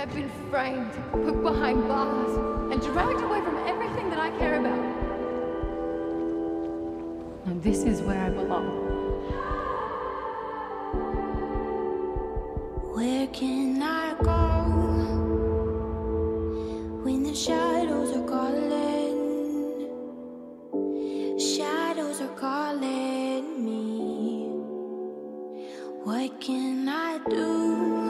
I've been framed, put behind bars, and dragged away from everything that I care about. And this is where I belong. Where can I go when the shadows are calling? Shadows are calling me. What can I do